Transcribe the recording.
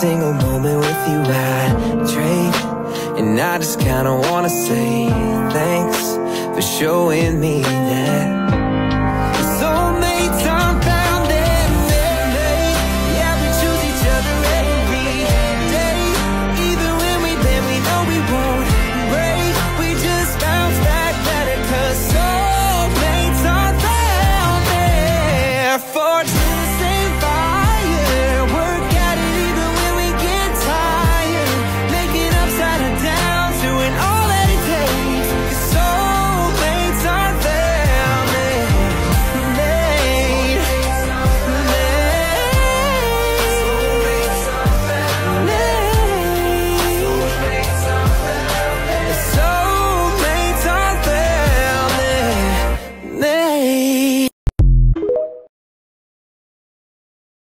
single moment with you I'd trade And I just kinda wanna say thanks For showing me that